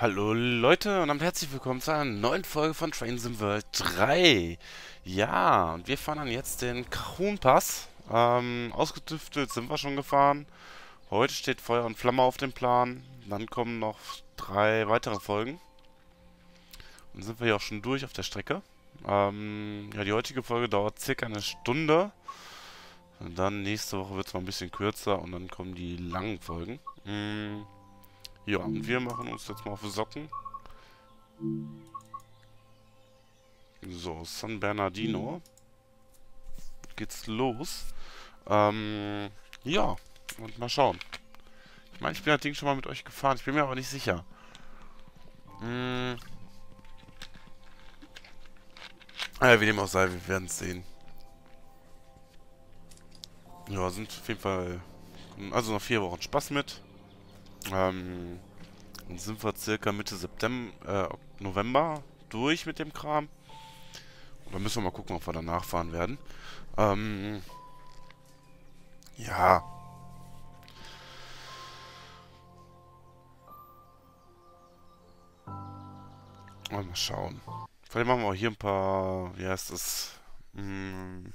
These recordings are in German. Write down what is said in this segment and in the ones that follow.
Hallo Leute und herzlich willkommen zu einer neuen Folge von Train Sim World 3. Ja, und wir fahren dann jetzt den Kahun Pass. Ähm, ausgetüftelt sind wir schon gefahren. Heute steht Feuer und Flamme auf dem Plan. Dann kommen noch drei weitere Folgen. Und sind wir hier auch schon durch auf der Strecke. Ähm, ja, die heutige Folge dauert circa eine Stunde. Und dann nächste Woche wird es mal ein bisschen kürzer und dann kommen die langen Folgen. Mhm. Ja, und wir machen uns jetzt mal auf Socken. So, San Bernardino. Geht's los. Ähm, ja, und mal schauen. Ich meine, ich bin das Ding schon mal mit euch gefahren. Ich bin mir aber nicht sicher. Hm. Äh, wie dem auch sei, wir werden es sehen. Ja, sind auf jeden Fall... Also noch vier Wochen Spaß mit. Ähm, dann sind wir circa Mitte September, äh, November durch mit dem Kram. Und dann müssen wir mal gucken, ob wir danach fahren werden. Ähm, ja. Mal schauen. Vielleicht machen wir auch hier ein paar, wie heißt das, hm,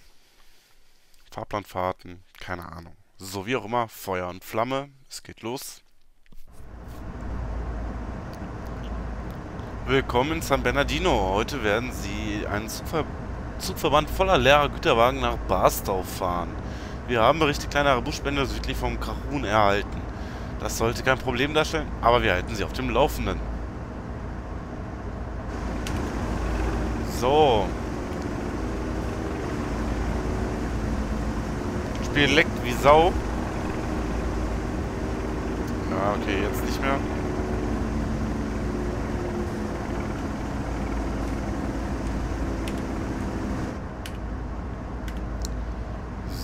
Fahrplanfahrten, keine Ahnung. So, wie auch immer, Feuer und Flamme, es geht los. Willkommen in San Bernardino. Heute werden Sie einen Zugver Zugverband voller leerer Güterwagen nach Barstow fahren. Wir haben Berichte kleinerer Busspende südlich vom Kahun erhalten. Das sollte kein Problem darstellen, aber wir halten Sie auf dem Laufenden. So. Das Spiel leckt wie Sau. Ja, okay, jetzt nicht mehr.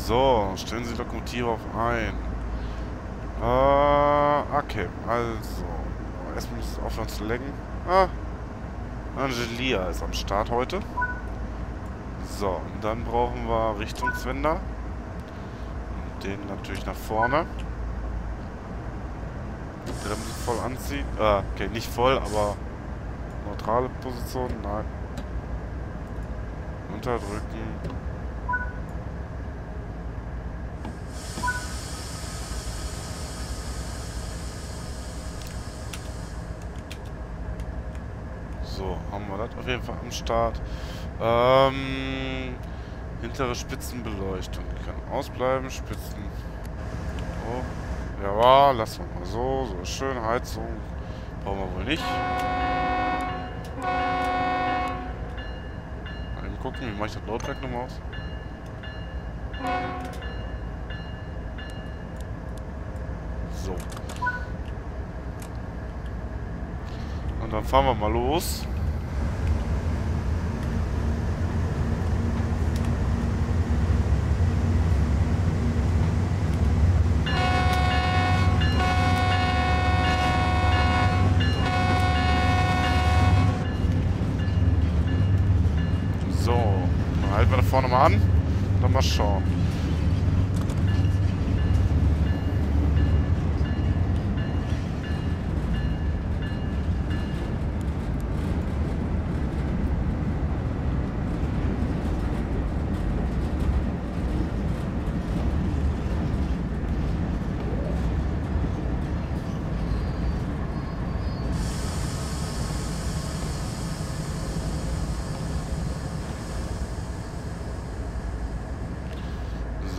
So, stellen Sie Lokomotive auf ein. Äh, okay, also. Erstmal muss es aufhören zu lenken. Ah, Angelia ist am Start heute. So, und dann brauchen wir Richtungswender. Den natürlich nach vorne. Bremse voll anziehen. Äh, okay, nicht voll, aber neutrale Position. Nein. Unterdrücken. So, haben wir das auf jeden Fall am Start. Ähm, hintere Spitzenbeleuchtung. Die kann ausbleiben. Spitzen. Oh. Ja, lassen wir mal so. So schön. Heizung. Brauchen wir wohl nicht. Mal eben gucken, wie mache ich das Lautwerk nochmal aus? So. Und dann fahren wir mal los. So, dann halten wir da vorne mal an. Dann mal schauen.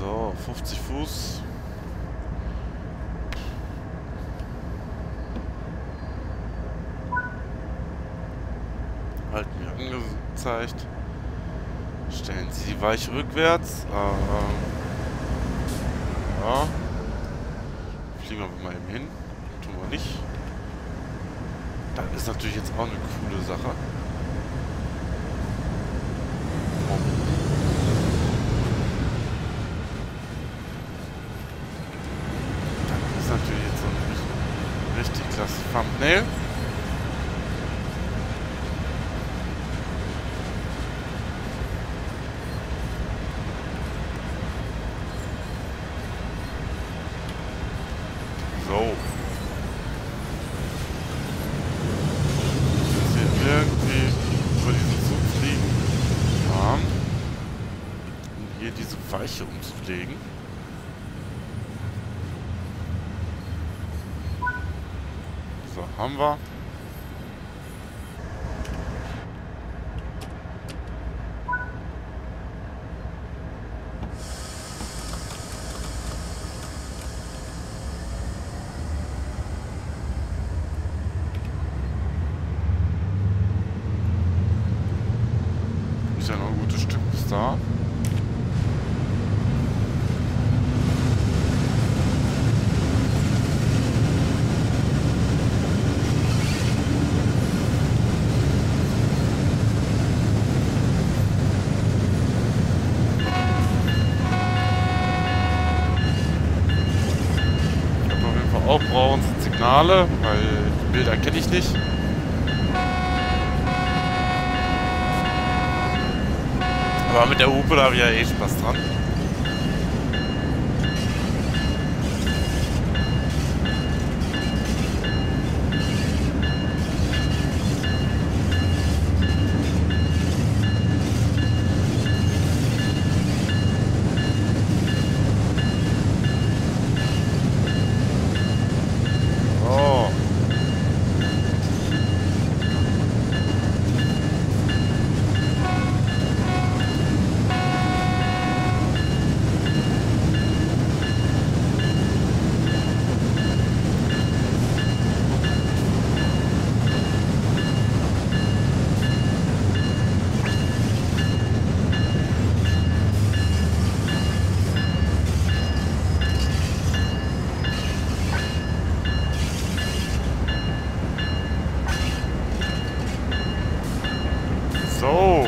So, 50 Fuß. Halten wir angezeigt. Weiche rückwärts. Ähm, ja. Fliegen wir mal eben hin. Tun wir nicht. Das ist natürlich jetzt auch eine coole Sache. Das ist natürlich jetzt so ein richtig, richtig Thumbnail. So. legen. So, haben wir. Ist ja noch ein gutes Stück bis da. Ich glaube auf jeden Fall auch brauchen Signale, weil die Bilder kenne ich nicht. Aber mit der Hupe, da habe ich ja eh Spaß dran. Oh. So.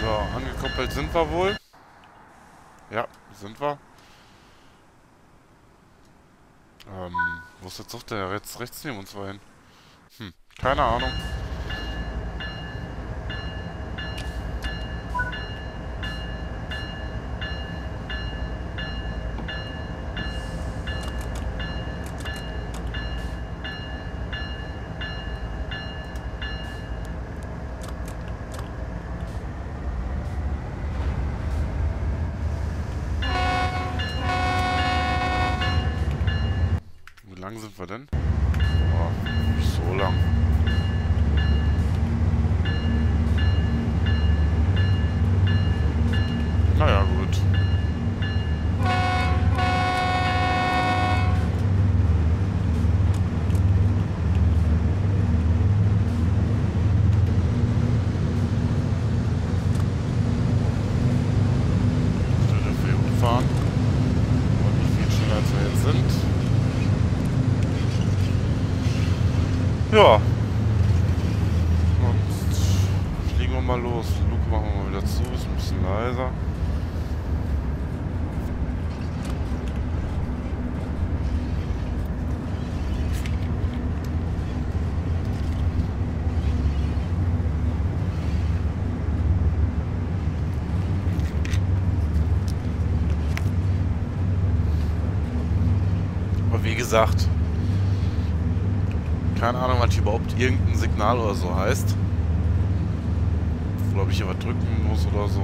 So, angekoppelt sind wir wohl. Ja, sind wir. Ähm, wo ist jetzt doch der jetzt rechts neben uns war hin? Hm, keine Ahnung. Wie lang sind wir denn? Boah, nicht so lang. Naja, gut. Schnell dafür gut fahren. Und nicht viel schneller als wir jetzt sind. Ja. Und fliegen wir mal los. Luke machen wir mal wieder zu, ist ein bisschen leiser. Wie gesagt, keine Ahnung, was hier überhaupt irgendein Signal oder so heißt. Oder ob ich was drücken muss oder so.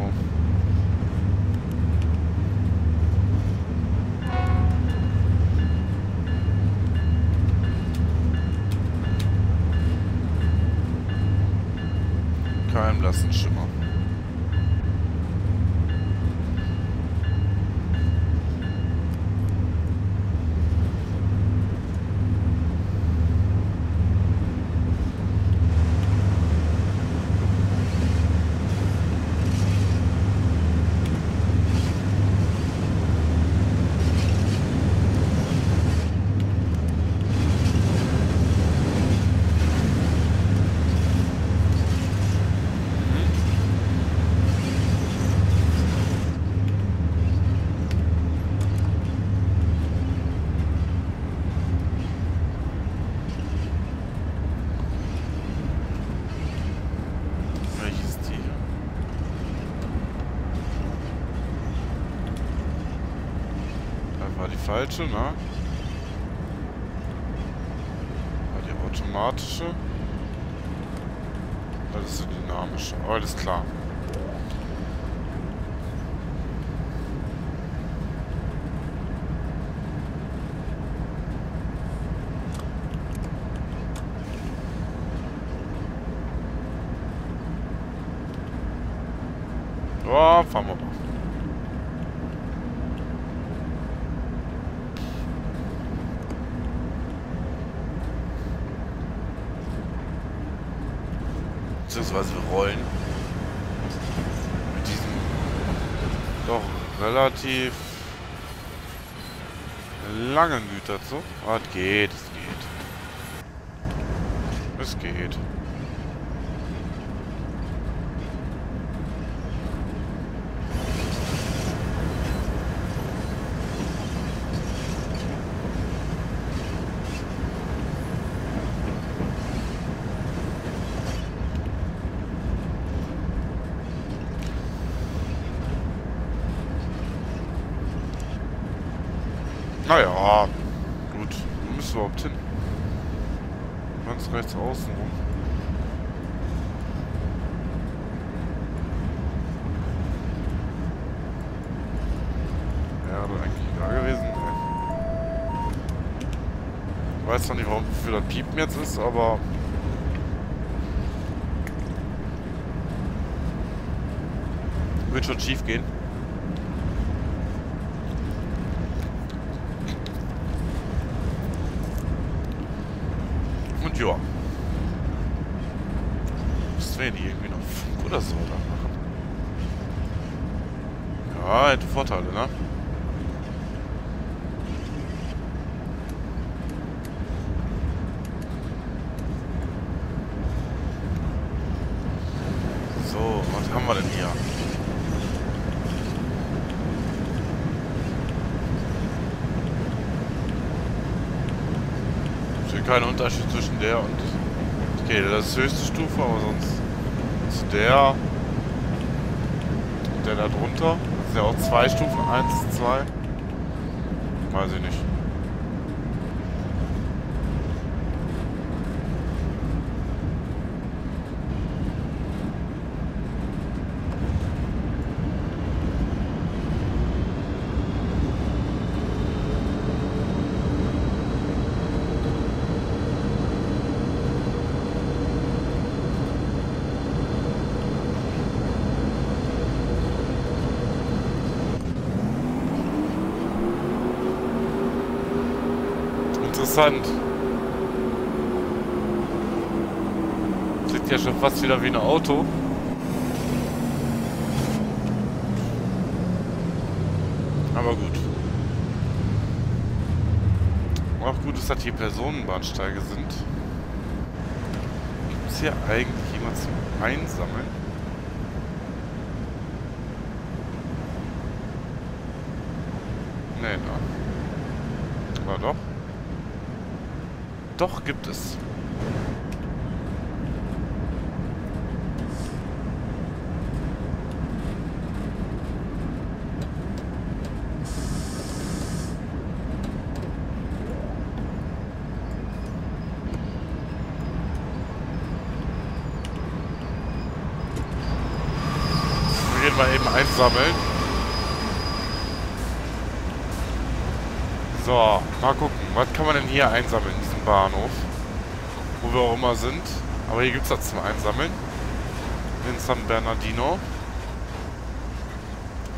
Falsche, ne? Die automatische. Das ist die dynamische. Alles klar. Ja, fahren wir mal. Beziehungsweise wir rollen. Mit diesem doch relativ langen Güterzug. Es geht. Es geht. Naja, gut. Wo müssen wir überhaupt hin? Ganz rechts außen rum. Ja, da eigentlich da gewesen. Ich weiß zwar nicht, warum für das Piepen jetzt ist, aber... Wird schon schief gehen. Und ja. Müssten wir die irgendwie noch Funk oder so da machen. Ja, hätte Vorteile, ne? So, was haben wir denn hier? kein Unterschied zwischen der und... Okay, das ist höchste Stufe, aber sonst ist der und der da drunter. Das sind ja auch zwei Stufen, eins, zwei. Weiß ich nicht. Interessant. Sieht ja schon fast wieder wie ein Auto. Aber gut. Auch gut ist, dass hier Personenbahnsteige sind. Gibt es hier eigentlich irgendwas zum Einsammeln? Nee, da. War doch. Doch, gibt es. Gehen mal eben einsammeln. So, mal gucken. Was kann man denn hier einsammeln? Bahnhof. Wo wir auch immer sind. Aber hier gibt es das zum Einsammeln. In San Bernardino.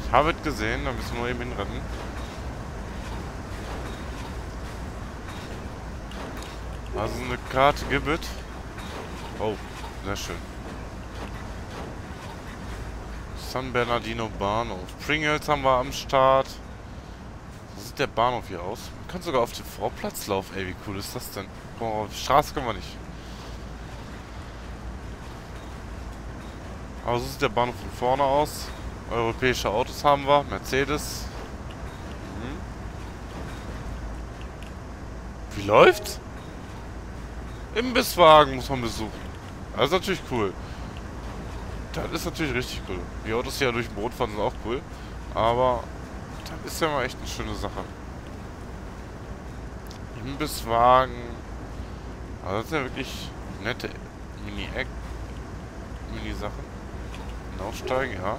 Ich habe es gesehen, da müssen wir nur eben hinrennen. Also eine Karte gibt es. Oh, sehr schön. San Bernardino Bahnhof. Pringles haben wir am Start. So sieht der Bahnhof hier aus. Kann sogar auf den Vorplatz laufen. Ey, wie cool ist das denn? Boah, auf die Straße können wir nicht. Aber so sieht der Bahnhof von vorne aus. Europäische Autos haben wir. Mercedes. Hm. Wie läuft's? Imbisswagen muss man besuchen. Das ist natürlich cool. Das ist natürlich richtig cool. Die Autos, die ja durch den Boot fahren, sind auch cool. Aber das ist ja mal echt eine schöne Sache. Imbisswagen. Also das sind ja wirklich nette Mini-Eck. Mini-Sachen. Aufsteigen, ja.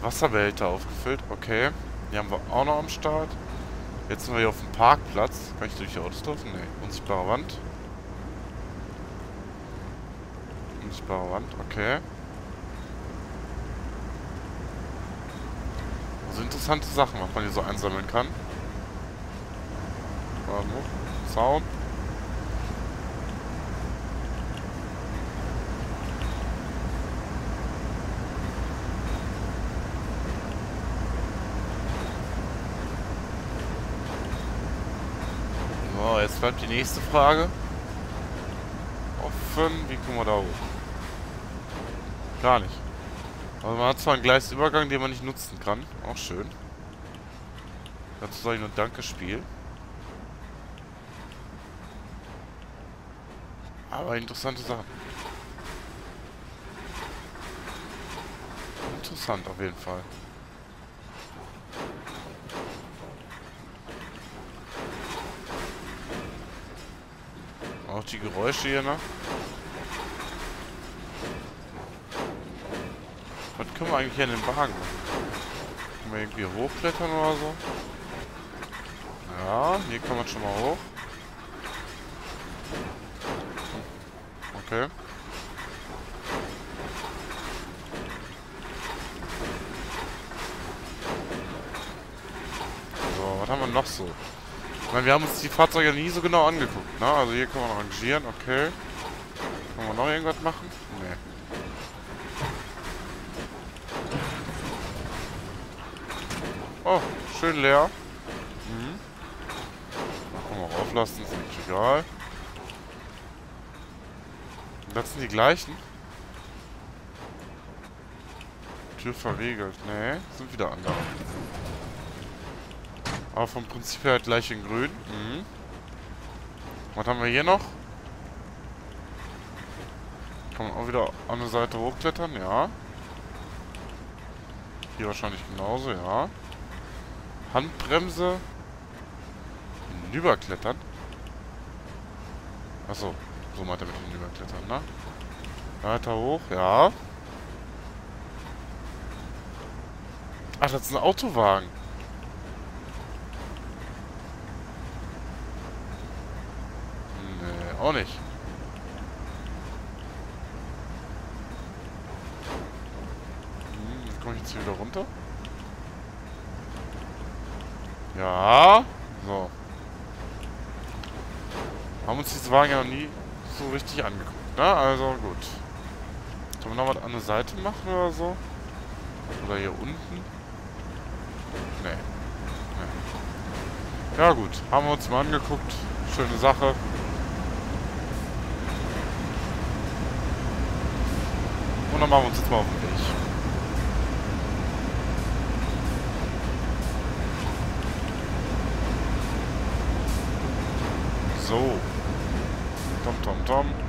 Wasserbehälter aufgefüllt, okay. Die haben wir auch noch am Start. Jetzt sind wir hier auf dem Parkplatz. Kann ich durch die Autos laufen? Ne, unsichtbare Wand. Unsichtbare Wand, okay. Also interessante Sachen, was man hier so einsammeln kann. Zaun. So, jetzt bleibt die nächste Frage. Offen, wie kommen wir da hoch? Gar nicht. Also man hat zwar einen Gleisübergang, den man nicht nutzen kann. Auch schön. Dazu soll ich nur Danke spielen. Aber interessante Sachen. Interessant auf jeden Fall. Auch die Geräusche hier noch. Was können wir eigentlich hier in den Wagen Können wir irgendwie hochklettern oder so? Ja, hier kann man schon mal hoch. Okay. So, was haben wir noch so? Ich meine, wir haben uns die Fahrzeuge nie so genau angeguckt, ne? Also hier kann man rangieren, okay. Können wir noch irgendwas machen? Nee. Oh, schön leer. Mhm. Kann man rauflassen, ist eigentlich egal. Das sind die gleichen. Tür verriegelt. Nee, sind wieder andere. Aber vom Prinzip her gleich in grün. Mhm. Was haben wir hier noch? Kann man auch wieder an der Seite hochklettern, ja. Hier wahrscheinlich genauso, ja. Handbremse. Hinüberklettern. Achso, so meint er mit hinüberklettern, ne? Weiter hoch, ja. Ach, das ist ein Autowagen. Nee, auch nicht. Hm, komme ich jetzt hier wieder runter? Ja. So. Haben uns diese Wagen ja noch nie so richtig angeguckt, ne? Also gut. Sollen wir noch was an der Seite machen oder so? Oder hier unten? Nee. nee. Ja gut, haben wir uns mal angeguckt. Schöne Sache. Und dann machen wir uns jetzt mal auf den Weg. So. Tom, tom, tom.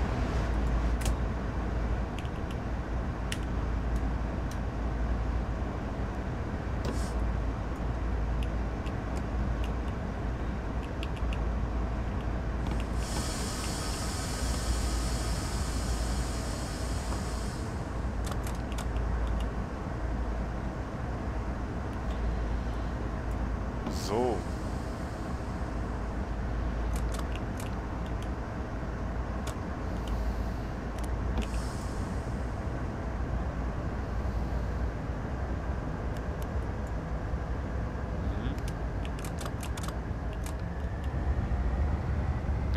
So.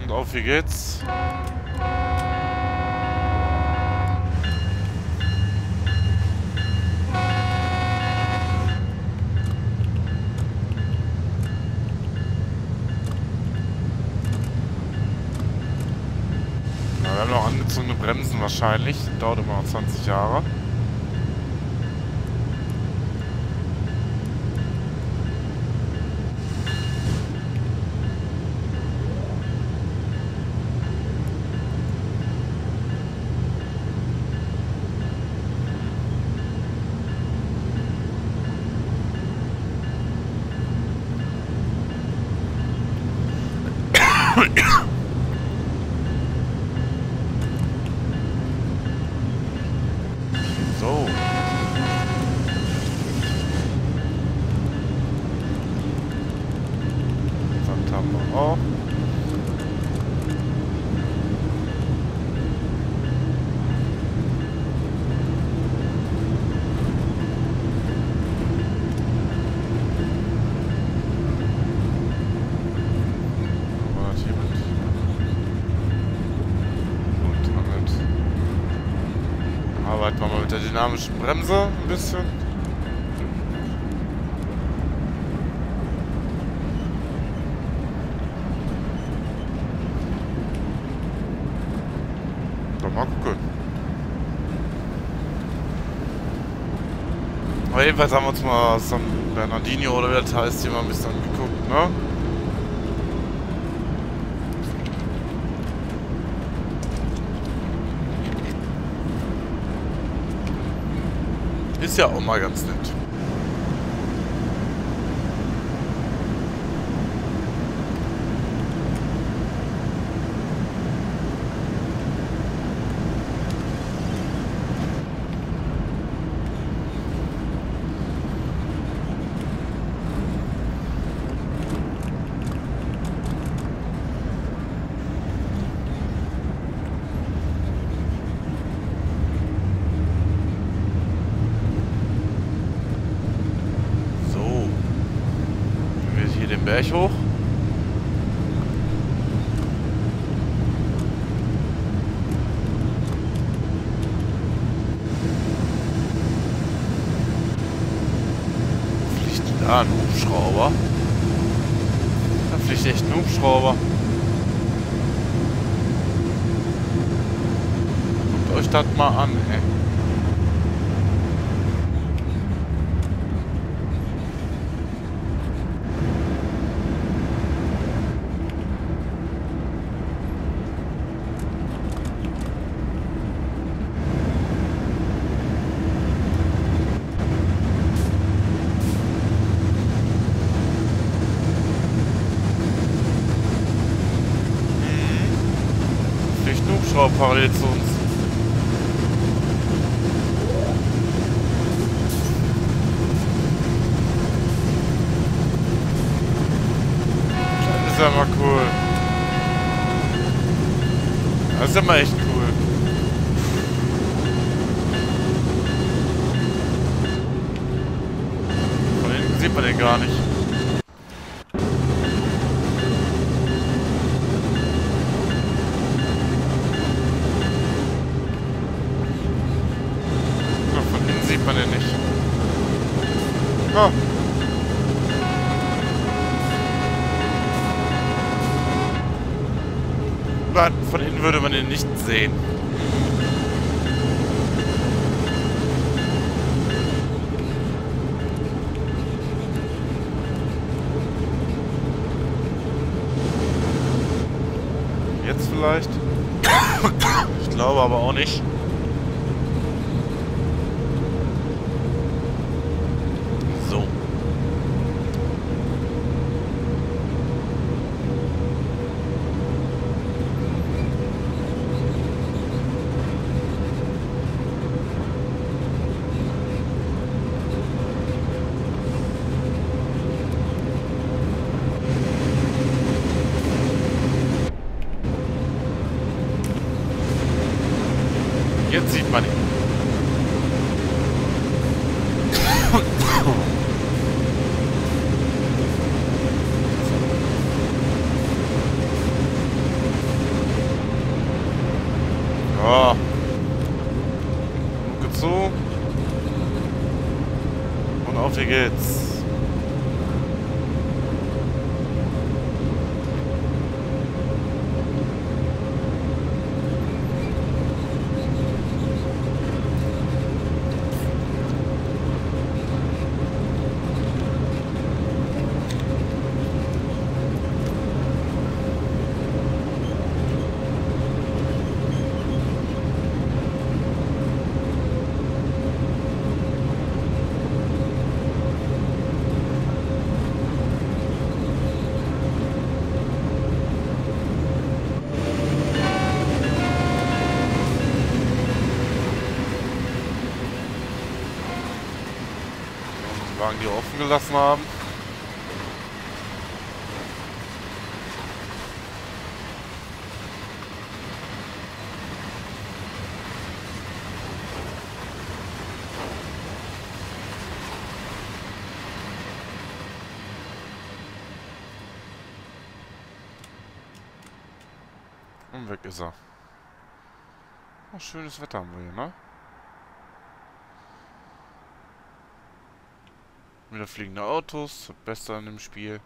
Und auf wie geht's. Ja, wir haben noch angezogene Bremsen wahrscheinlich. Dauert immer noch 20 Jahre. Dynamischen Bremse ein bisschen. Dann mal gucken. Aber jedenfalls haben wir uns mal San Bernardino oder wie das heißt, hier mal ein bisschen angeguckt, ne? Ist ja auch mal ganz nett. Nicht sehen. Jetzt vielleicht? Ich glaube aber auch nicht. Gelassen haben. Und weg ist er. Oh, schönes Wetter haben wir hier, ne? Wieder fliegende Autos. Beste an dem Spiel.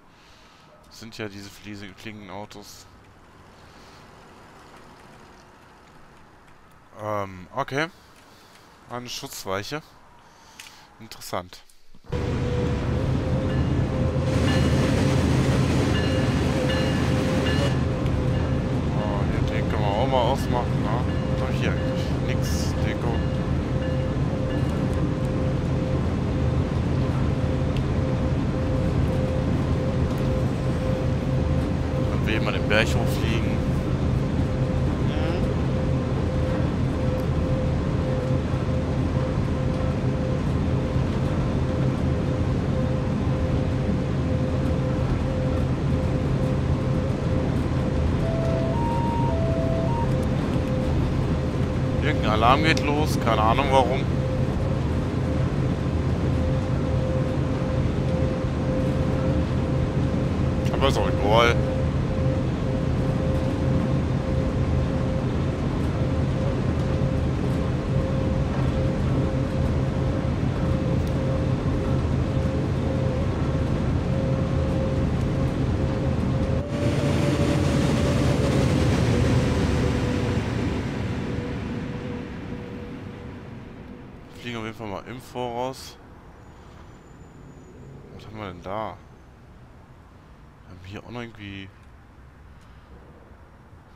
sind ja diese fliegenden Autos. Ähm, okay. Eine Schutzweiche. Interessant. Oh, den können wir auch mal ausmachen, Berg hochfliegen. Alarm geht los, keine Ahnung warum. Aber ist auch egal. im Voraus. Was haben wir denn da? Wir haben hier auch noch irgendwie...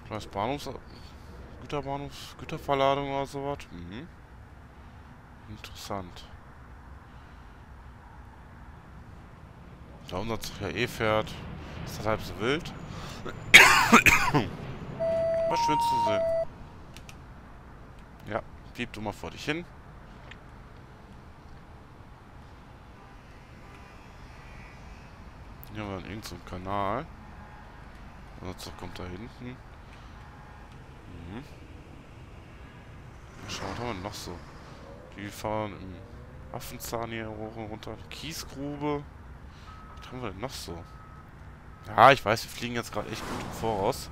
Kleines Bahnhofs... Güterbahnhofs... Güterverladung oder sowas. Mhm. Interessant. Da unser Zug ja eh fährt. Ist das halb so wild? Was schön zu sehen. Ja, piep du mal vor dich hin. Hier haben wir irgendeinen so Kanal. Zug kommt da hinten. Mhm. Schauen, was haben wir noch so? Die fahren im Affenzahn hier hoch und runter. Kiesgrube. Was haben wir denn noch so? Ja, ich weiß, wir fliegen jetzt gerade echt gut im Voraus.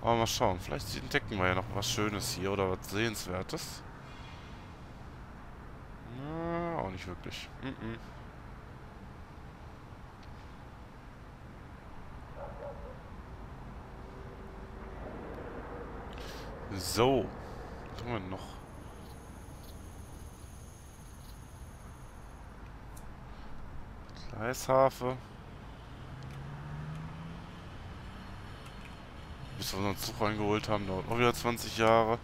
Aber mal schauen. Vielleicht entdecken wir ja noch was Schönes hier oder was Sehenswertes. Na, auch nicht wirklich. Mm -mm. So. Was haben wir noch? Gleishafe. Bis wir unseren Zug reingeholt haben, dauert auch wieder 20 Jahre.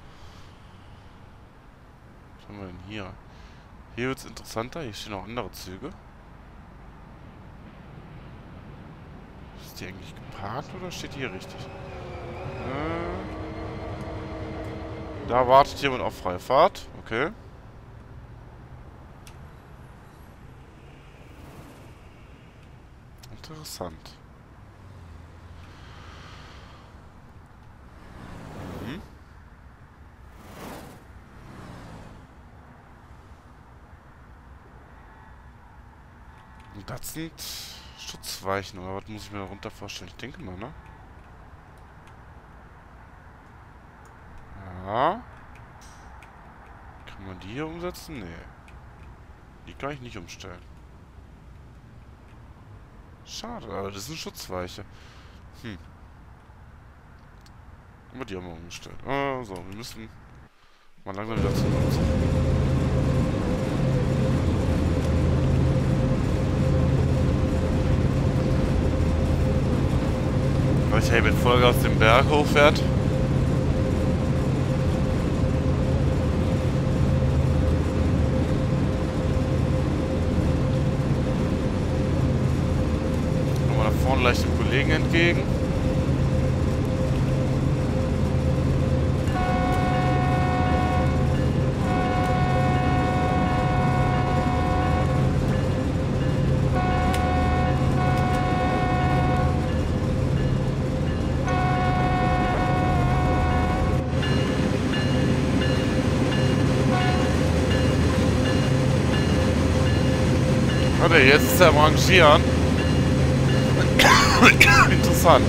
Was haben wir denn hier? Hier wird es interessanter. Hier stehen auch andere Züge. Ist die eigentlich geparkt oder steht hier richtig? Äh da wartet jemand auf freie Fahrt. Okay. Interessant. Mhm. Das sind Schutzweichen, oder was muss ich mir darunter vorstellen? Ich denke mal, ne? Ja. Kann man die hier umsetzen? Nee. Die kann ich nicht umstellen. Schade, aber das ist eine Schutzweiche. Hm. Aber die haben wir umgestellt. Ah, so, wir müssen mal langsam wieder zu uns. Weil ich hey, mit Vollgas den Berg hochfährt. gleich dem Kollegen entgegen. Jetzt ist er Rangieren. Interessant.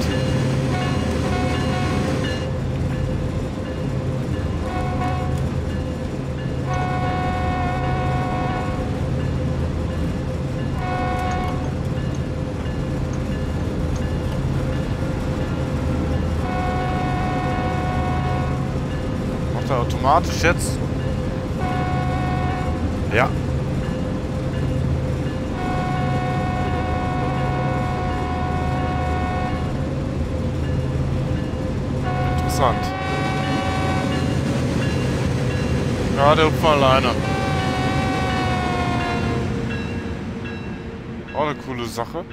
Macht er automatisch jetzt? Ja, der Hupfer alleine. Auch eine coole Sache.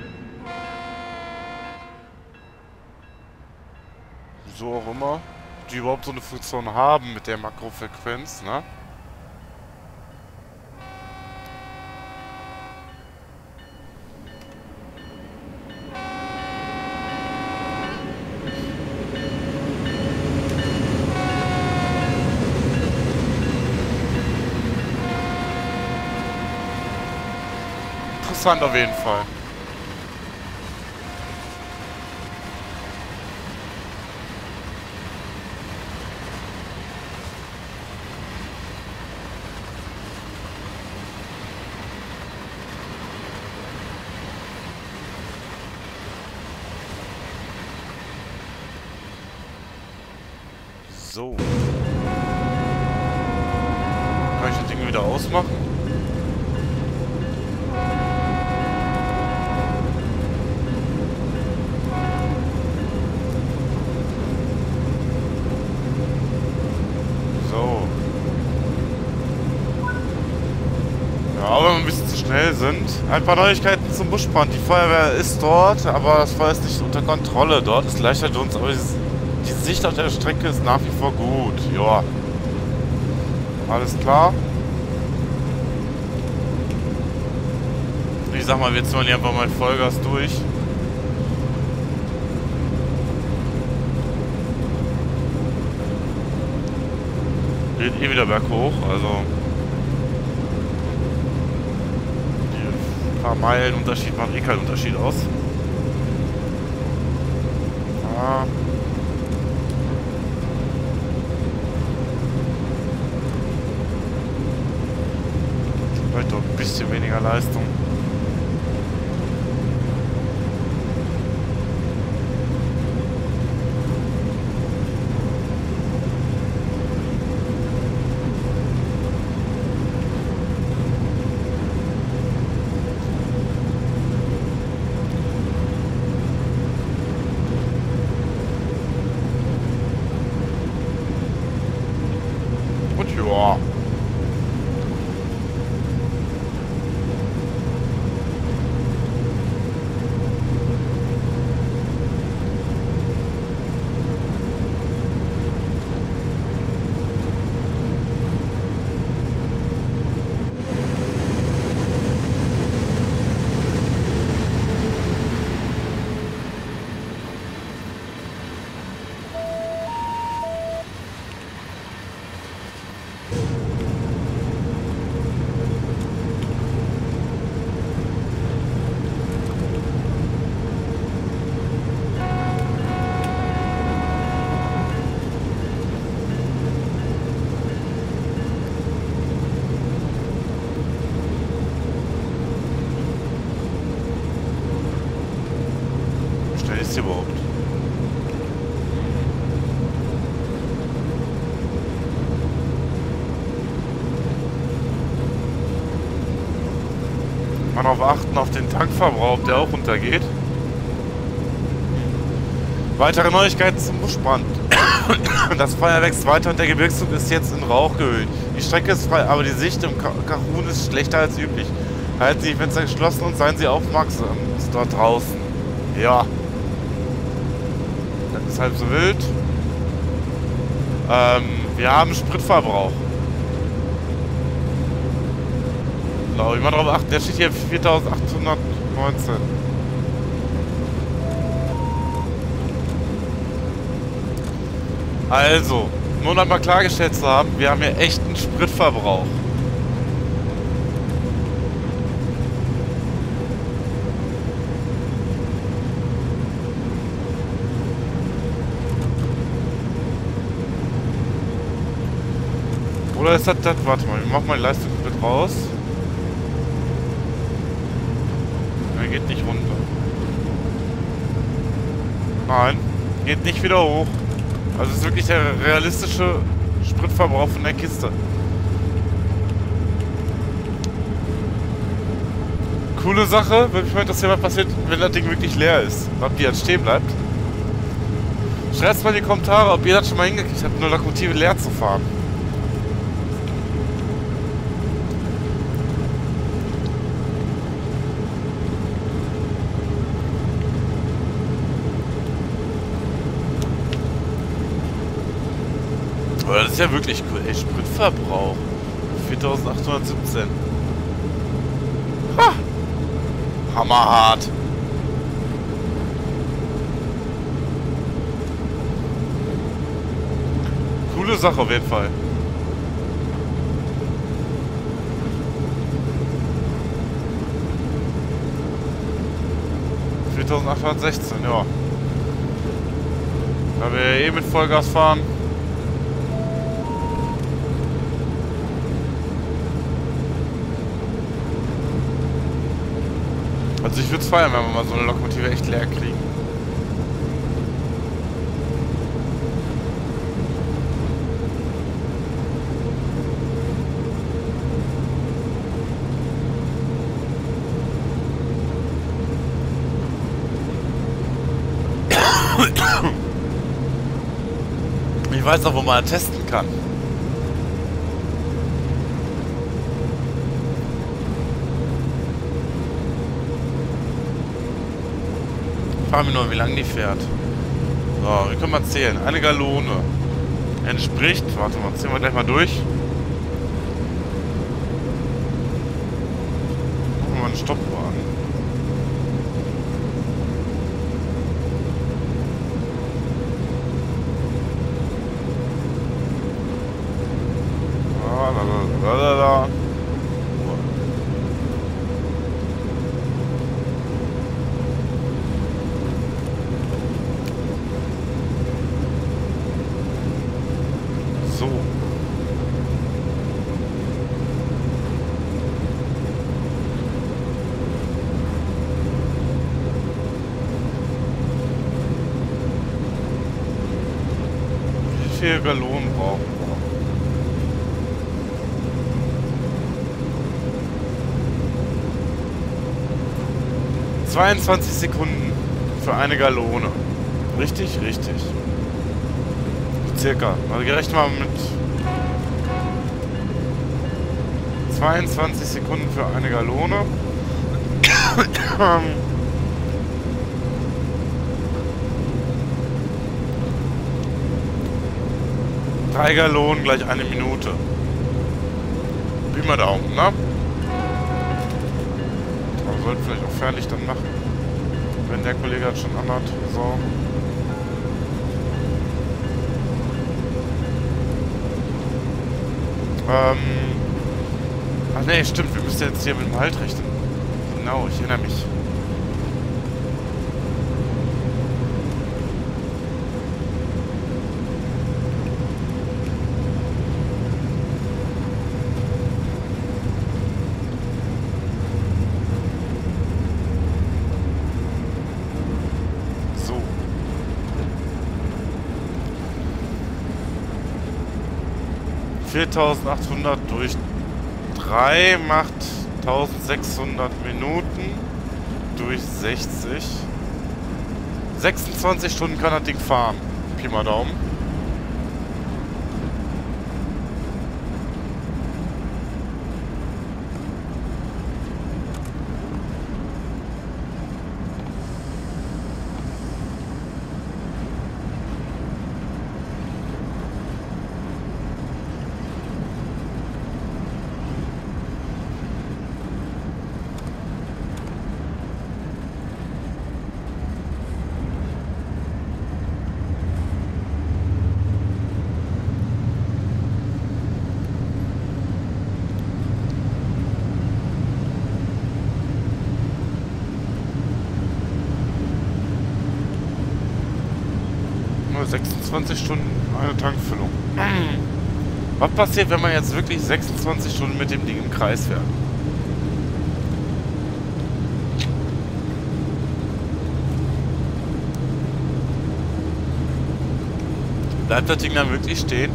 Wieso auch immer. Die überhaupt so eine Funktion haben mit der Makrofrequenz, ne? Interessant auf jeden Fall. So. Kann ich das Ding wieder ausmachen? So. Ja, aber wir ein bisschen zu schnell sind. Ein paar Neuigkeiten zum Buschbrand. Die Feuerwehr ist dort, aber das Feuer ist nicht unter Kontrolle. Dort ist leichter uns, aber die Sicht auf der Strecke ist nach wie vor gut. Ja. Alles klar. Ich sag mal, wir ziehen hier einfach mal Vollgas durch. Geht eh wieder berghoch, also... Die paar Meilen Unterschied machen eh keinen Unterschied aus. Ah. Vielleicht doch ein bisschen weniger Leistung. Und ja. Wie schnell ist sie überhaupt? Mal darauf achten, auf den Tankverbrauch, der auch runtergeht. Weitere Neuigkeiten zum Buschbrand. Das Feuer wächst weiter und der Gebirgszug ist jetzt in Rauch gehüllt. Die Strecke ist frei, aber die Sicht im Ka- Kachun ist schlechter als üblich. Halten Sie die Fenster geschlossen und seien Sie aufmerksam. Ist dort draußen. Ja. Ist halb so wild. Ähm, wir haben Spritverbrauch. Ich mal drauf achten. Der steht hier 4819. Also, nur noch mal klargestellt zu haben, wir haben hier echten Spritverbrauch. Oder ist das das? Warte mal, wir machen mal die Leistung mit raus. Er geht nicht runter. Nein, geht nicht wieder hoch. Also ist wirklich der realistische Spritverbrauch von der Kiste. Coole Sache, würde mich mal interessieren, was passiert, wenn das Ding wirklich leer ist. Ob die jetzt stehen bleibt. Schreibt mal in die Kommentare, ob ihr das schon mal hingekriegt habt, eine Lokomotive leer zu fahren. Aber das ist Ey, Spritverbrauch. 4817. Ha! Hammerhart. Coole Sache auf jeden Fall. ...4816, ja. Da wir eh mit Vollgas fahren... Also ich würde es feiern, wenn wir mal so eine Lokomotive echt leer kriegen. Ich weiß auch, wo man testen kann. Wir nur, wie lange die fährt. So, wie können wir zählen? Eine Gallone. Entspricht, warte mal, zählen wir gleich mal durch. 22 Sekunden für eine Gallone. Richtig? Richtig. Circa. Also gerechnet mal mit 22 Sekunden für eine Gallone. Drei Gallonen gleich eine Minute. Wie man da um, ne? Aber sollte Fernlicht dann machen. Wenn der Kollege hat schon anhat. So. Ähm. Ach nee, stimmt, wir müssen jetzt hier mit dem Halt rechnen. Genau, ich erinnere mich. So. Viertausendachthundert durch 3 macht 1600 Minuten durch 60. 26 Stunden kann das Ding fahren. Pi mal Daumen. Nur 26 Stunden eine Tankfüllung. Was passiert, wenn man jetzt wirklich 26 Stunden mit dem Ding im Kreis fährt? Bleibt das Ding dann wirklich stehen?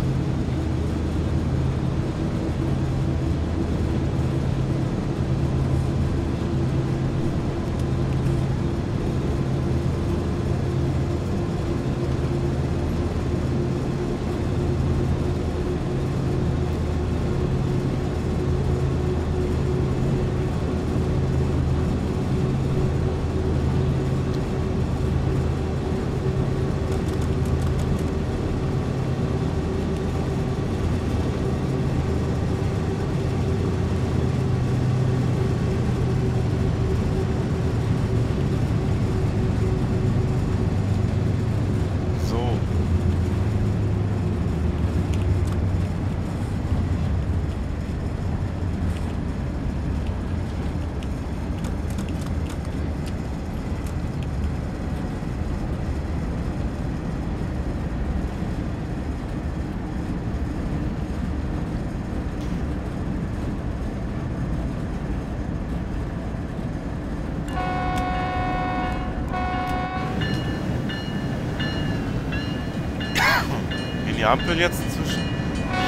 die Ampeln jetzt inzwischen?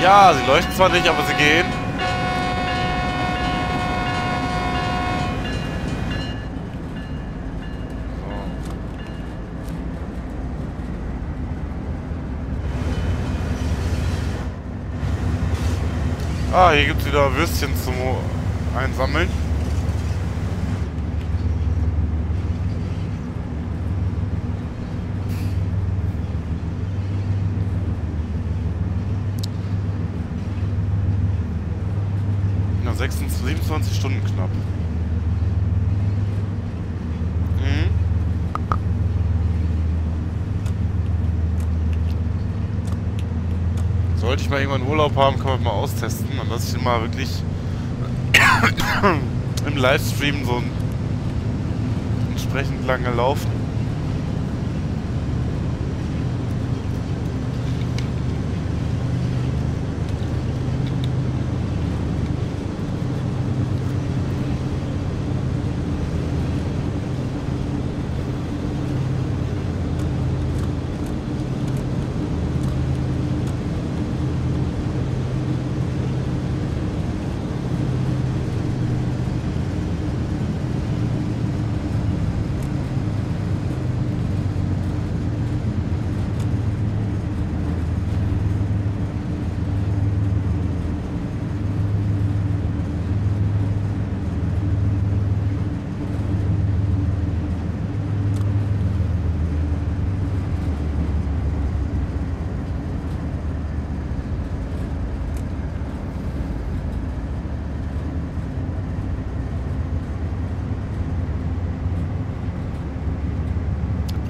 Ja, sie leuchten zwar nicht, aber sie gehen. Ah, hier gibt es wieder Würstchen zum Einsammeln. Na, 26, 27 Stunden knapp. Mhm. Sollte ich mal irgendwann Urlaub haben, kann man mal austesten. Dann lasse ich den mal wirklich im Livestream so entsprechend lange laufen.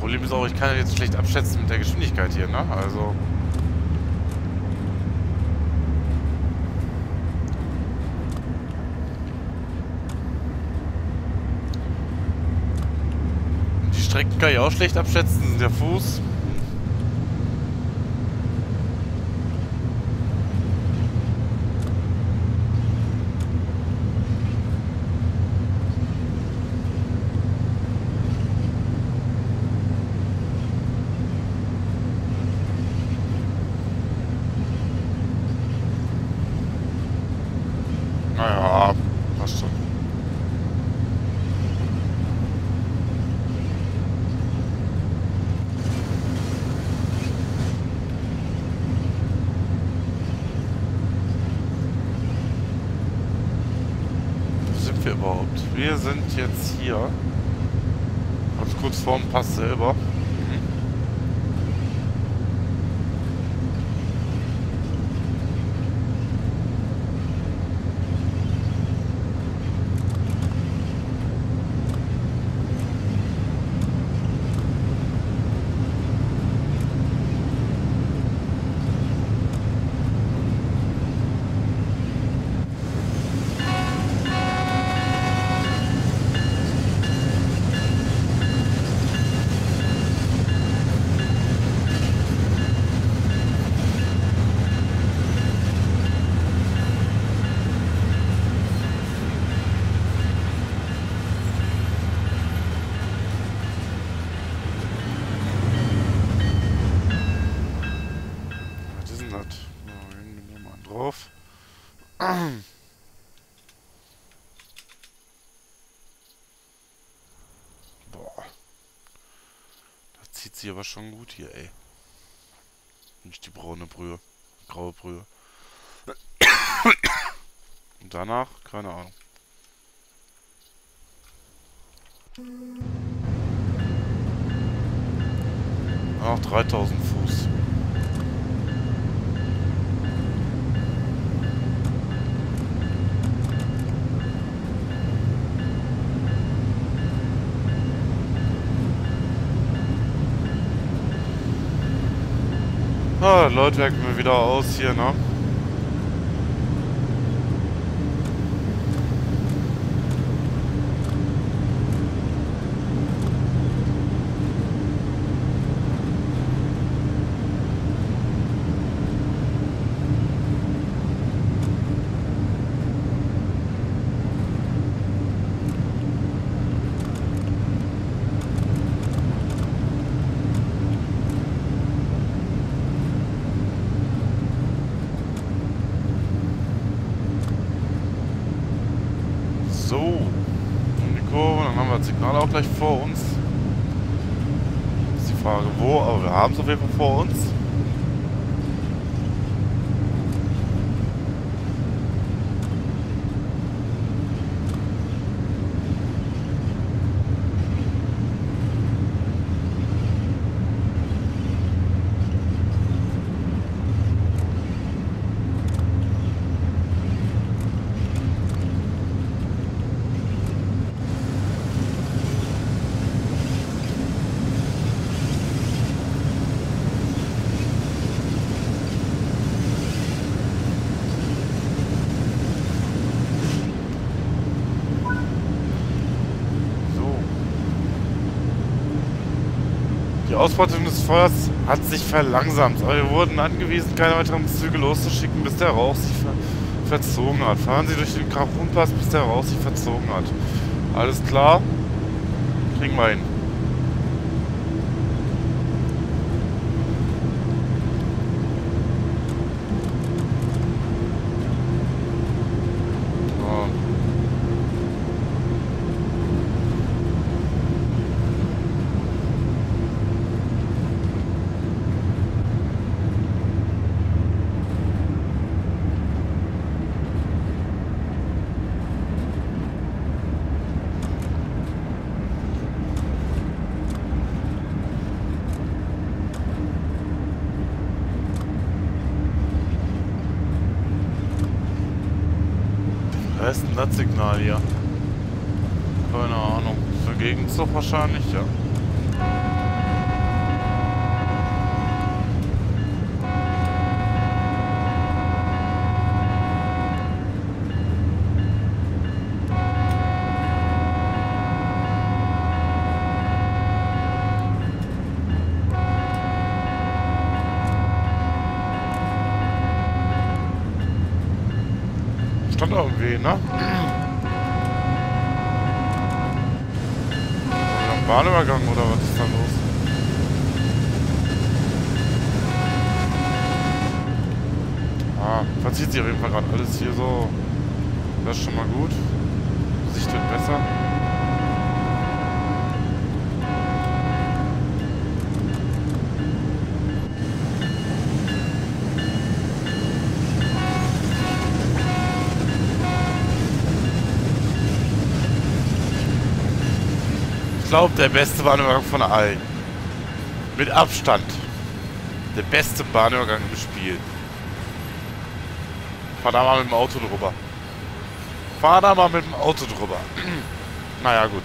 Problem ist auch, ich kann ja jetzt schlecht abschätzen mit der Geschwindigkeit hier, ne? Also... Die Strecken kann ich auch schlecht abschätzen, ja Fuß. Naja, passt schon. Wo sind wir überhaupt? Wir sind jetzt hier. Ganz kurz vorm Pass selber. Mhm. Was ist denn das? Ja, gehen wir mal drauf. Boah. Das zieht sich aber schon gut hier, ey. Nicht die braune Brühe. Graue Brühe. Und danach, keine Ahnung. Ach, 3000 Fuß. Ah, Leute, merken wir wieder aus hier, ne? Die Ausbeutung des Feuers hat sich verlangsamt, aber wir wurden angewiesen, keine weiteren Züge loszuschicken, bis der Rauch sich ver verzogen hat. Fahren Sie durch den Karunpass, bis der Rauch sich verzogen hat. Alles klar? Kriegen wir hin. Was ist denn das Signal hier? Keine Ahnung. Für Gegenzug wahrscheinlich, ja. Stand irgendwie, ne? Am Bahnübergang oder was ist da los? Ah, verzieht sich auf jeden Fall gerade alles hier so. Das ist schon mal gut. Sicht wird besser. Ich glaube, der beste Bahnübergang von allen. Mit Abstand. Der beste Bahnübergang im Spiel. Fahr da mal mit dem Auto drüber. Fahr da mal mit dem Auto drüber. naja, gut.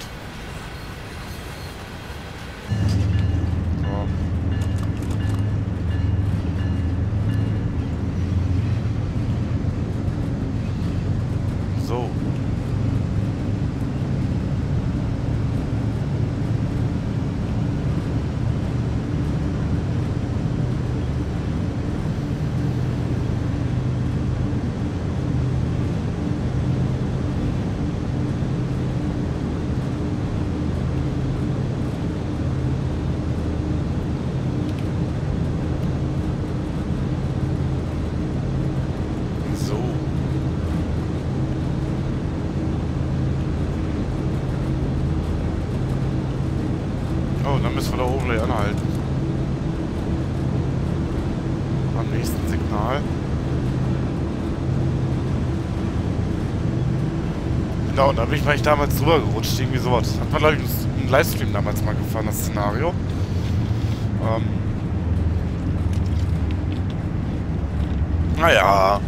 So. So. So. Oh, dann müssen wir da oben gleich anhalten. Am nächsten Signal. Genau, und da bin ich vielleicht damals drüber gerutscht, irgendwie sowas. Hat man, glaube ich, im Livestream damals mal gefahren, das Szenario. Ähm. Naja,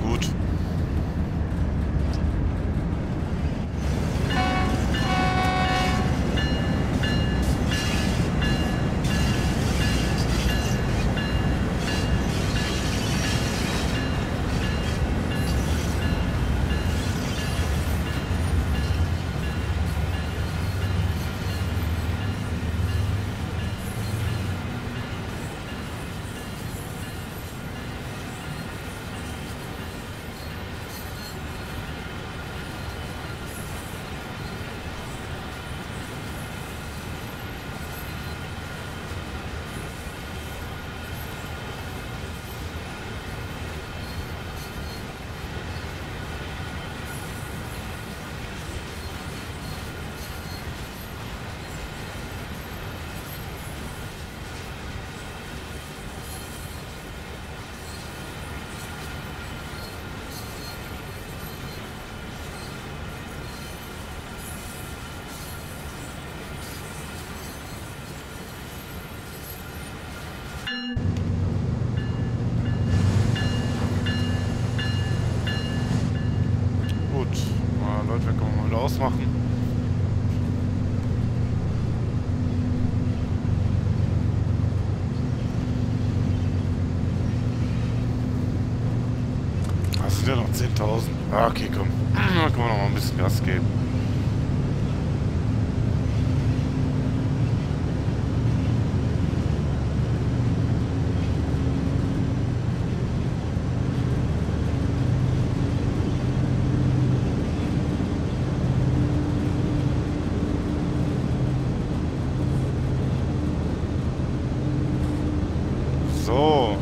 So.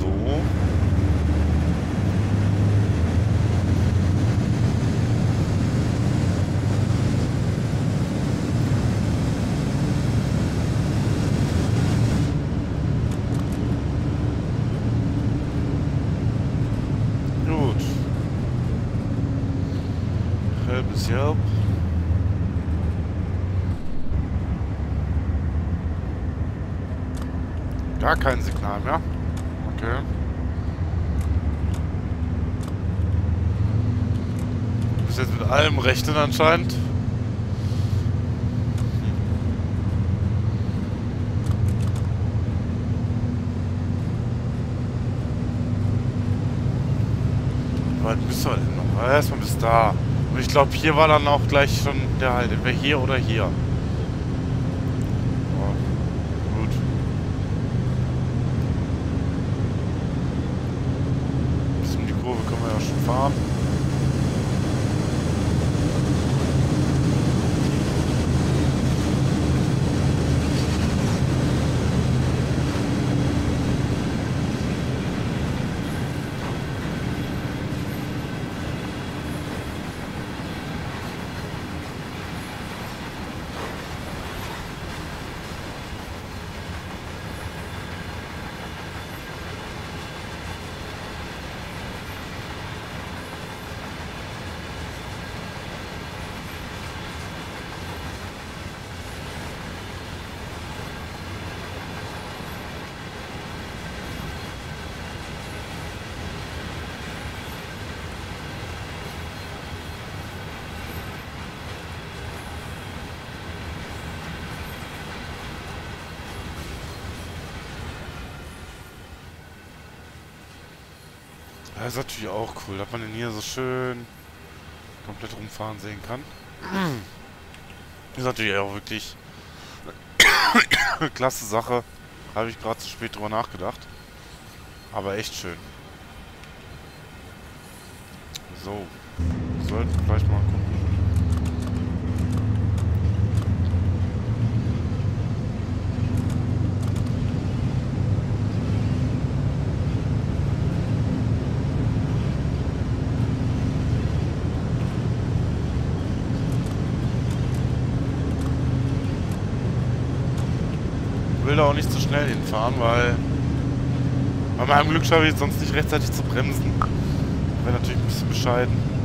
So. Gut. Help is help. Gar kein Signal mehr. Okay. Du bist jetzt mit allem rechnen anscheinend. Weit bist du denn noch? Erstmal bis da. Und ich glaube, hier war dann auch gleich schon der Halt. Entweder hier oder hier. Ja, gut. Bis um die Kurve können wir ja schon fahren. Das ist natürlich auch cool, dass man den hier so schön komplett rumfahren sehen kann. Ist natürlich auch wirklich klasse Sache. Habe ich gerade zu spät drüber nachgedacht. Aber echt schön. So. Sollten vielleicht mal gucken. will da auch nicht hinfahren, weil bei meinem Glück schaffe ich es sonst nicht rechtzeitig zu bremsen. Wäre natürlich ein bisschen bescheiden.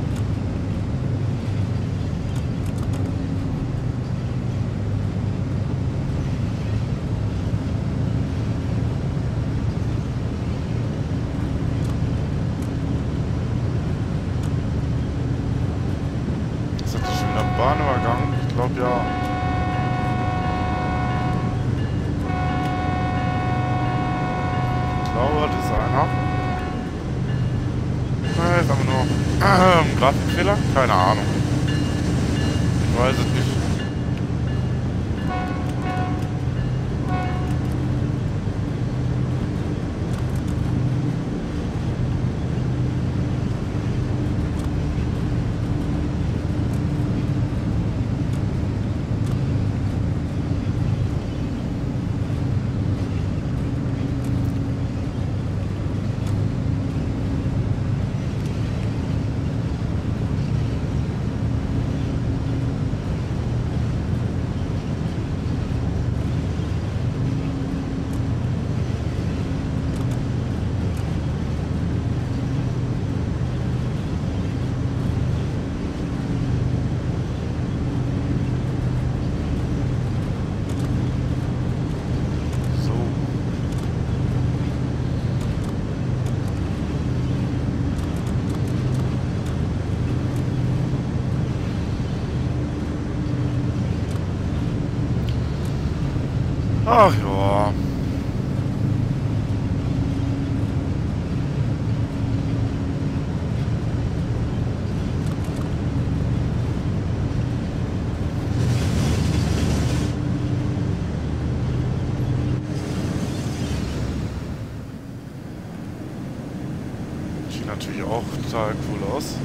Total cool aus.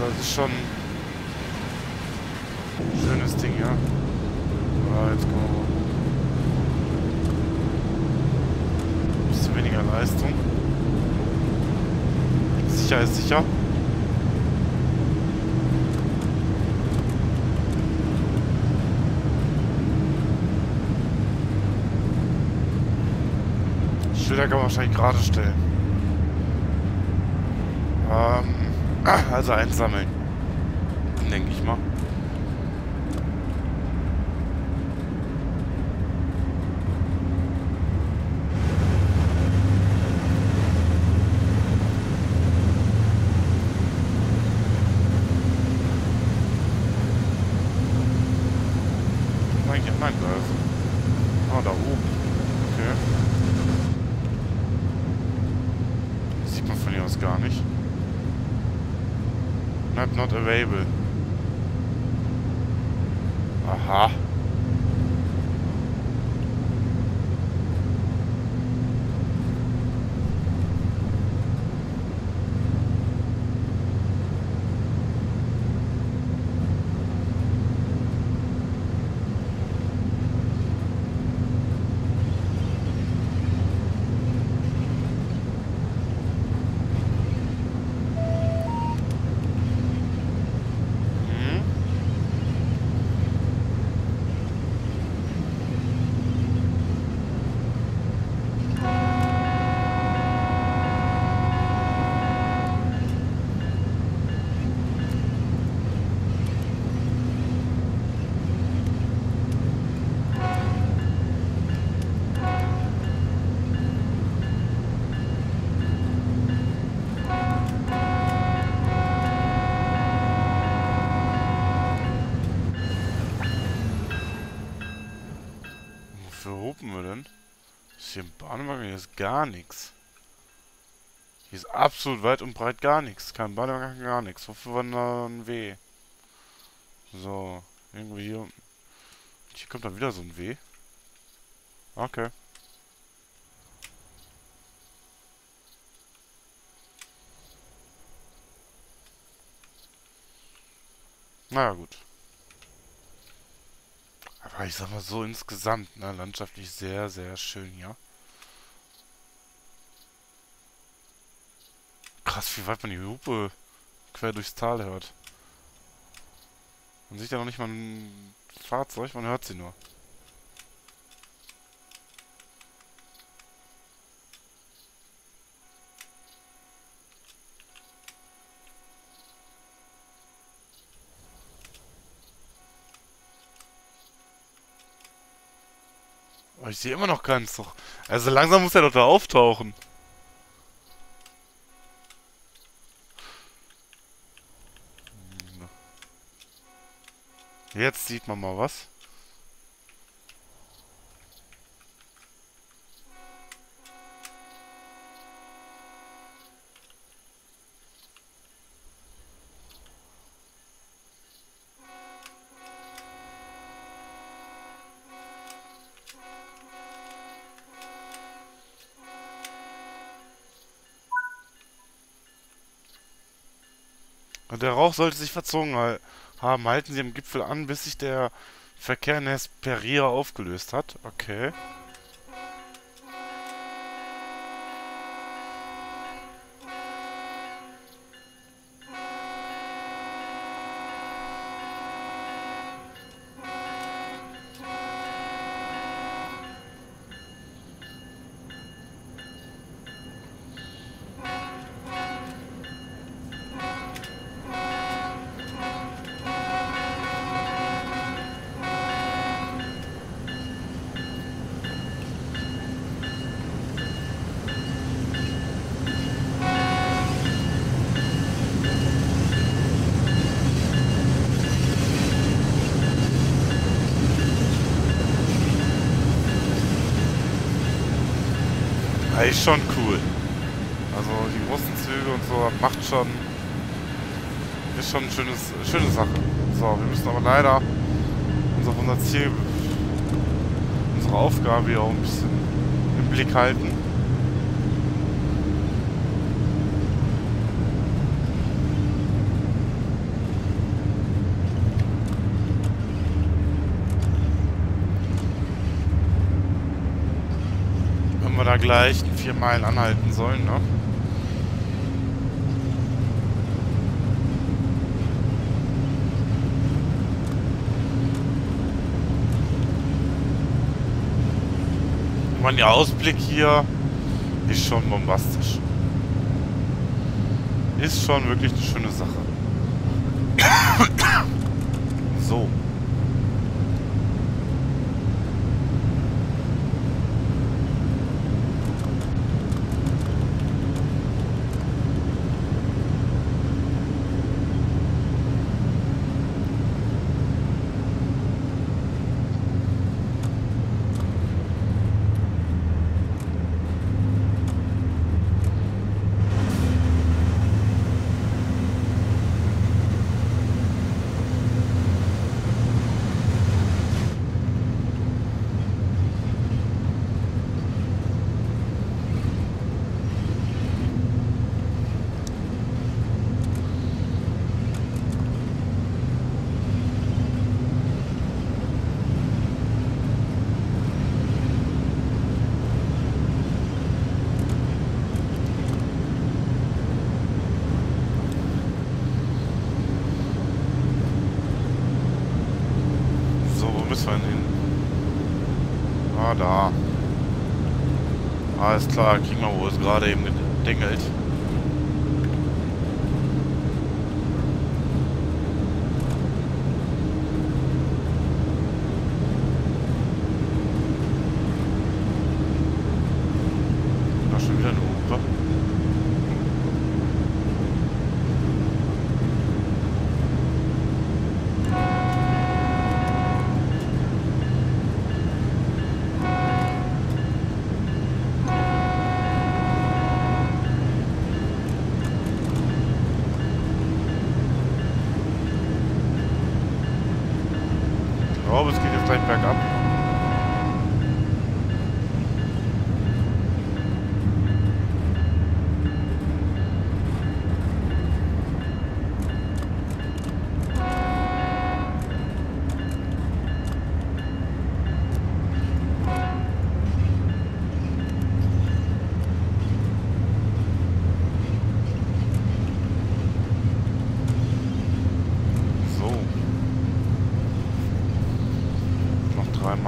Das ist schon ein schönes Ding, ja. Ah, jetzt gucken wir mal. Bisschen weniger Leistung. Sicher ist sicher. Schilder kann man wahrscheinlich gerade stellen. Ähm, also einsammeln. Denke ich mal. Mein, mein Glas. Ah, da oben. Okay. Sieht man von hier aus gar nicht. Map not available. Aha. Mhm. Wofür hupen wir denn? Ist hier ein Bahnwagen? Hier ist gar nichts. Hier ist absolut weit und breit gar nichts. Kein Bahnwagen, gar nichts. Wofür war ein W? So, irgendwie hier. Hier kommt dann wieder so ein W. Okay. Naja, gut. Aber ich sag mal so insgesamt, ne, landschaftlich sehr, sehr schön hier. Krass, wie weit man die Hupe quer durchs Tal hört. Man sieht ja noch nicht mal ein Fahrzeug, man hört sie nur. Ich sehe immer noch keinen Zug. Also langsam muss er doch da auftauchen. Jetzt sieht man mal was. Der Rauch sollte sich verzogen hal- haben. Halten Sie am Gipfel an, bis sich der Verkehr in Hesperia aufgelöst hat. Okay. Schönes, schöne Sache. So, wir müssen aber leider unser, unser Ziel, unsere Aufgabe hier auch ein bisschen im Blick halten. Wenn wir da gleich vier Meilen anhalten sollen, ne? Meine, der Ausblick hier ist schon bombastisch. Ist schon wirklich eine schöne Sache. So,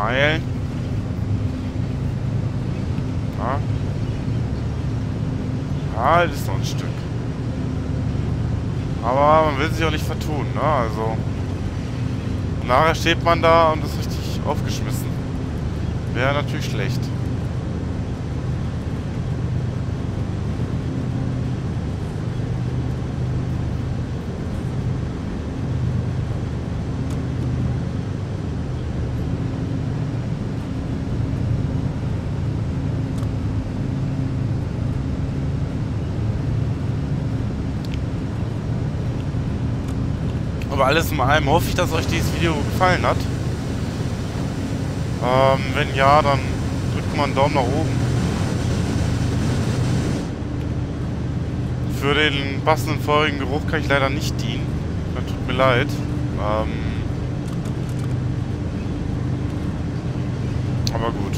Meilen. Ja. Ja, das ist noch ein Stück. Aber man will sich auch nicht vertun, ne? Also. Nachher steht man da und ist richtig aufgeschmissen. Wäre natürlich schlecht. Aber alles in allem hoffe ich, dass euch dieses Video gefallen hat. Ähm, wenn ja, dann drückt mal einen Daumen nach oben. Für den passenden feurigen Geruch kann ich leider nicht dienen. Das tut mir leid. Ähm, aber gut.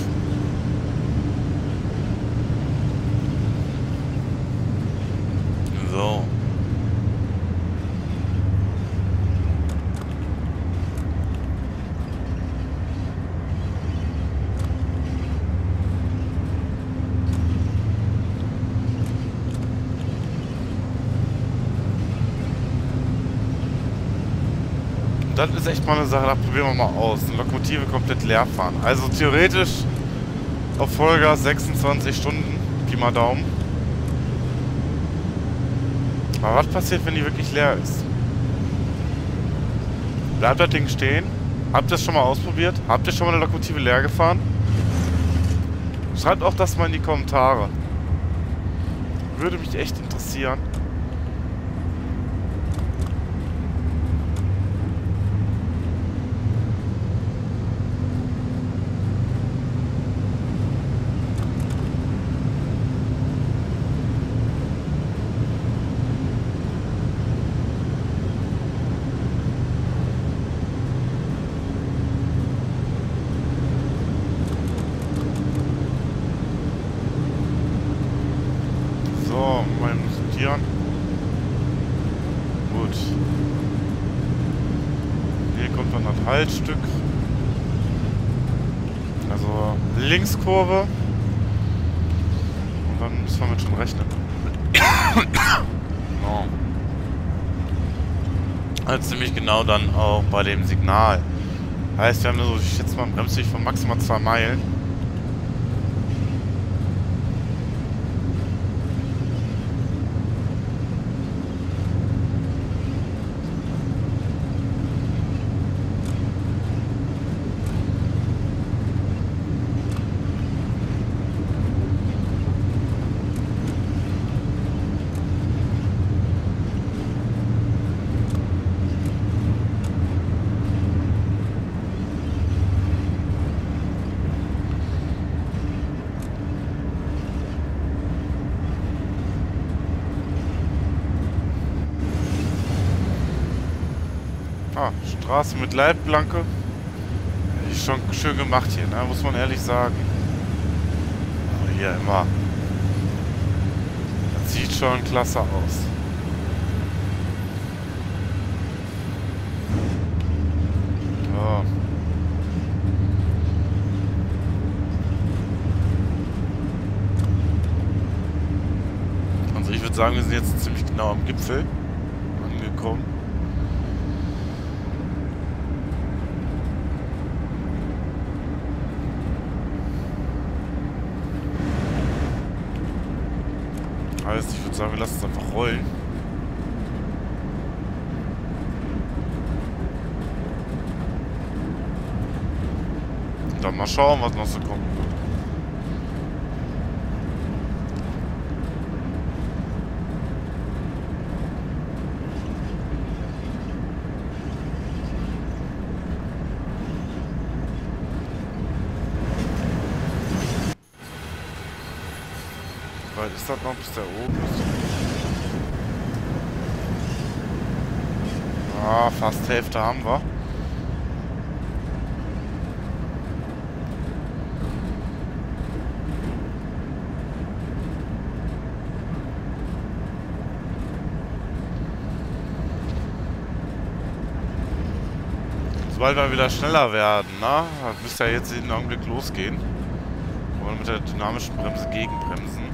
So. Das ist echt mal eine Sache, da probieren wir mal aus. Eine Lokomotive komplett leer fahren. Also theoretisch auf Vollgas 26 Stunden, Pi mal Daumen. Aber was passiert, wenn die wirklich leer ist? Bleibt das Ding stehen? Habt ihr das schon mal ausprobiert? Habt ihr schon mal eine Lokomotive leer gefahren? Schreibt auch das mal in die Kommentare. Würde mich echt interessieren. Also Linkskurve. Und dann müssen wir mit schon rechnen. genau. Also ziemlich genau dann auch bei dem Signal. Heißt, wir haben so, ich schätze mal, einen Bremsweg von maximal 2 Meilen. Ah, Straße mit Leitplanke. Ist schon schön gemacht hier, ne? muss man ehrlich sagen. Aber hier immer. Das sieht schon klasse aus. Also ich würde sagen, wir sind jetzt ziemlich genau am Gipfel angekommen. Heißt, ich würde sagen, wir lassen es einfach rollen. Und dann mal schauen, was noch so kommt. weit ist das noch, bis der oben ist? Ah, fast Hälfte haben wir. Sobald wir wieder schneller werden, ne? Müsste ja jetzt jeden Augenblick losgehen. Wollen wir mit der dynamischen Bremse gegenbremsen.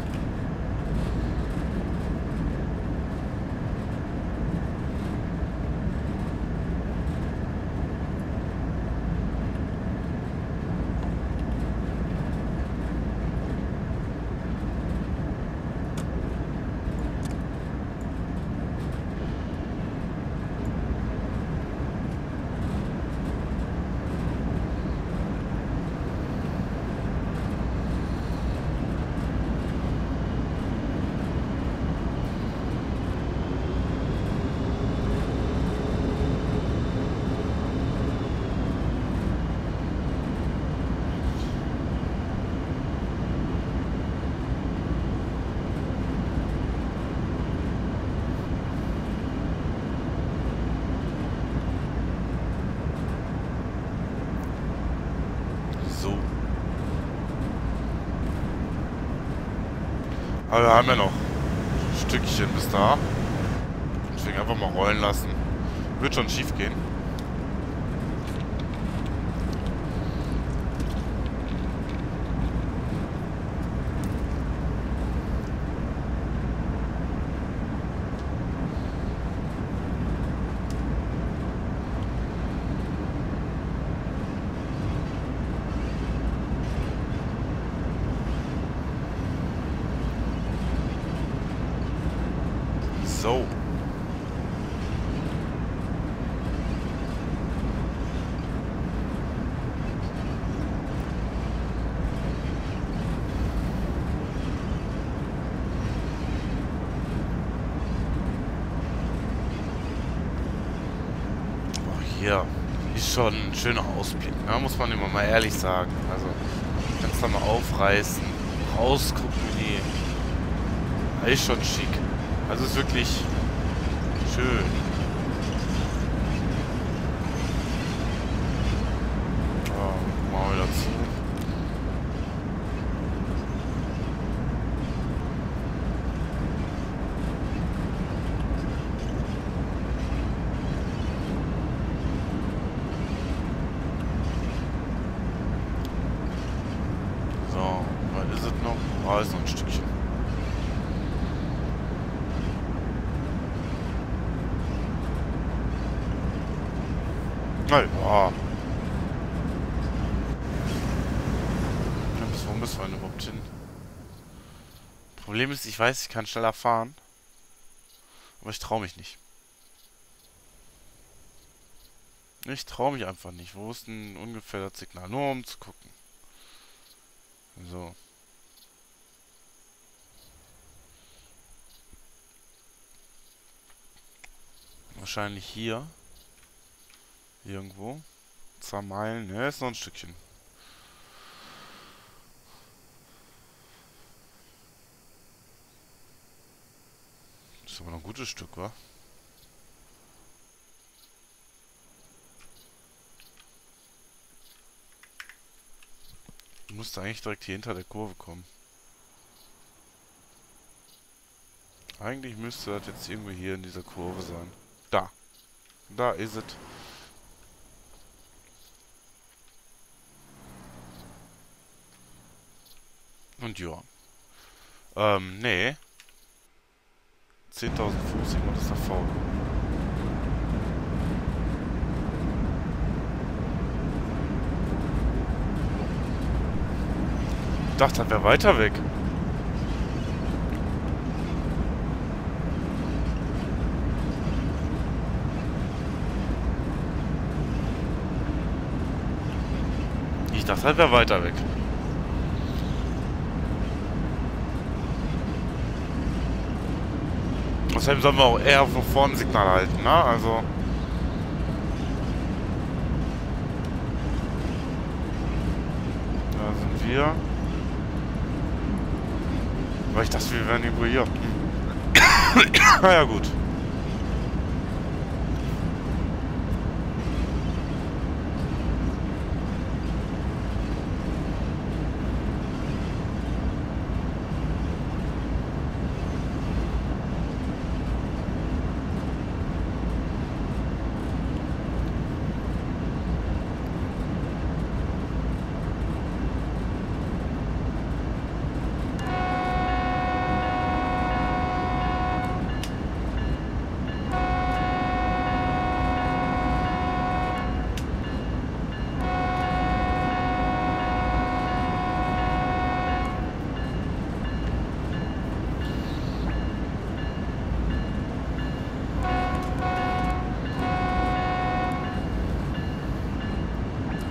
Aber wir haben ja noch ein Stückchen bis da. Deswegen einfach mal rollen lassen. Wird schon schief gehen. So. ist schon ein schöner Ne? muss man immer mal ehrlich sagen. Also, kannst da mal aufreißen, rausgucken. Das ist schon schick. Also ist wirklich schön. Oh, mal wieder zu. So, was ist es noch? Ah, ist noch ein Stückchen. Na ja. Bis wo müssen wir denn überhaupt hin? Problem ist, ich weiß, ich kann schneller fahren. Aber ich traue mich nicht. Ich traue mich einfach nicht. Wo ist denn ungefähr das Signal? Nur um zu gucken. So. Wahrscheinlich hier. Irgendwo. Zwei Meilen. Ne, ist noch ein Stückchen. Aber noch ein gutes Stück, wa? Du musst eigentlich direkt hier hinter der Kurve kommen. Eigentlich müsste das jetzt irgendwo hier in dieser Kurve sein. Da. Da ist es. Und ja. Ähm, nee. 10.000 Fuß, irgendwas ist da faul. Ich dachte, das wäre weiter weg. Ich dachte, das wäre weiter weg. Außerdem sollen wir auch eher vorne Signal halten, ne? Also. Da sind wir. Weil ich dachte, wir wären irgendwo hier. naja, gut.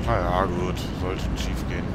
Naja, gut. Sollte schief gehen.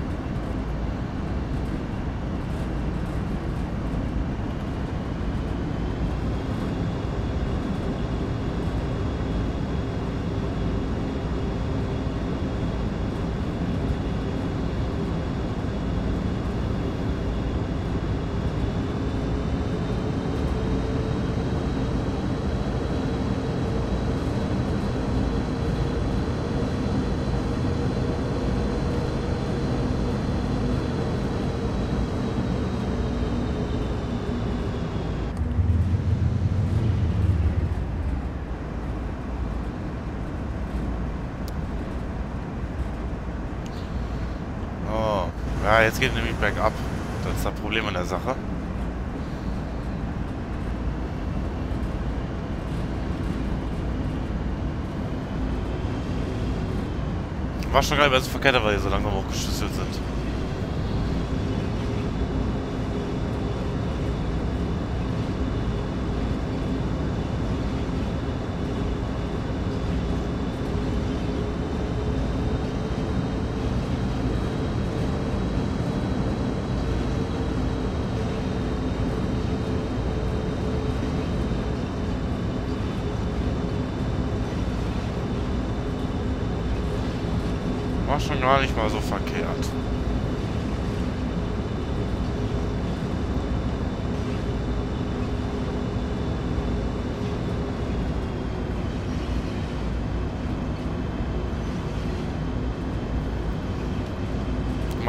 Oh. Ja, jetzt geht nämlich bergab. Das ist das Problem an der Sache. War schon geil, weil es verkehrt, weil die so langsam hochgeschüsselt sind.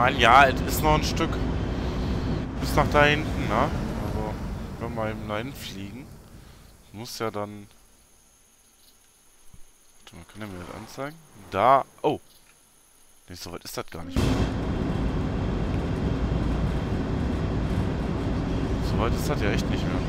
Meine, ja, es ist noch ein Stück bis nach da hinten, ne? Also, wenn wir eben dahin fliegen, muss ja dann... Warte mal, kann er mir das anzeigen? Da... Oh! Nee, so weit ist das gar nicht. So weit ist das ja echt nicht mehr.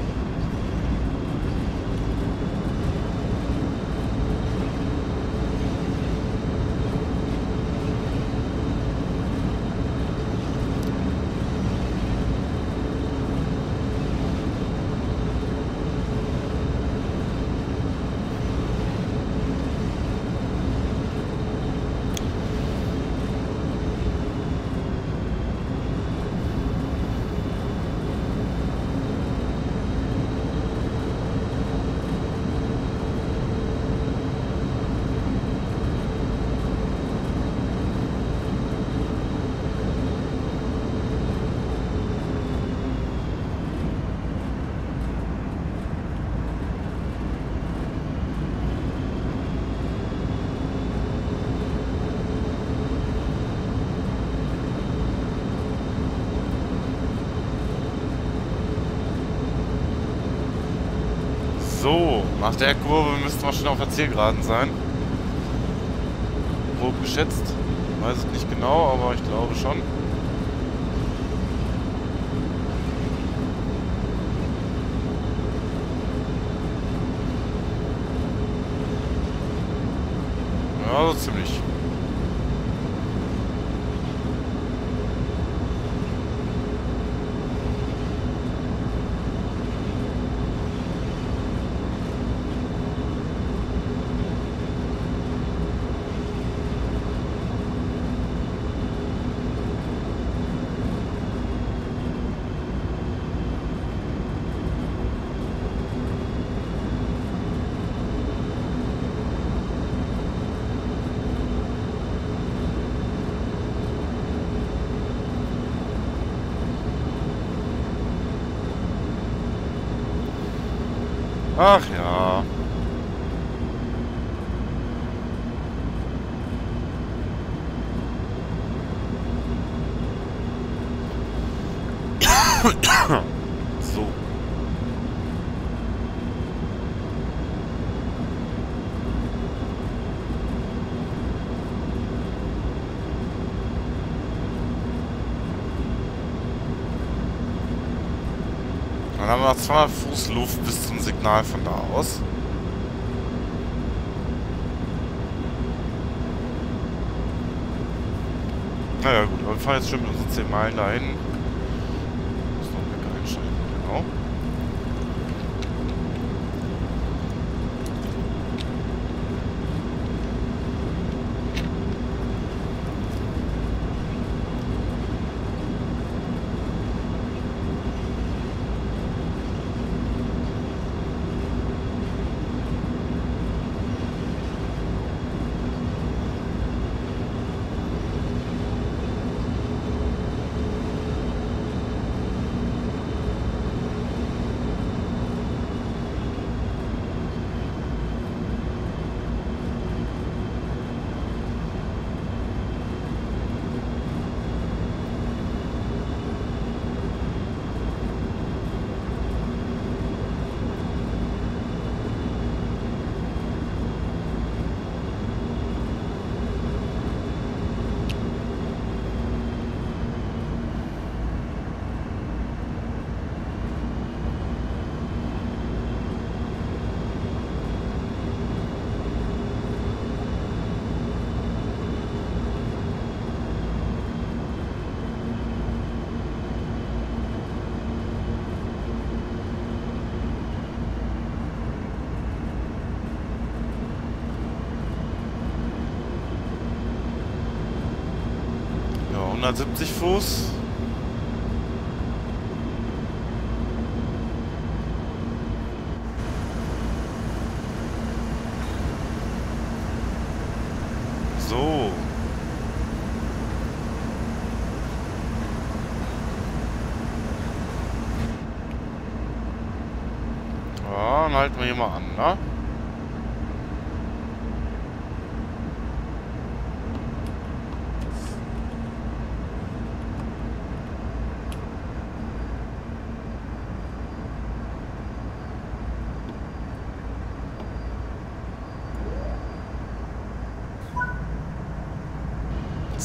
So, nach der Kurve müssten wir schon auf der Zielgeraden sein. Grob geschätzt. Weiß es nicht genau, aber ich glaube schon. Ja, so ziemlich. Ach ja. so. Dann haben wir noch 200 Fuß Luft bis zum Signal von da aus. Naja gut, aber wir fahren jetzt schon mit unseren 10 Meilen dahin. Muss noch einen Wecker einschalten, genau. Ja, 170 Fuß. So. halten wir hier mal an, ne?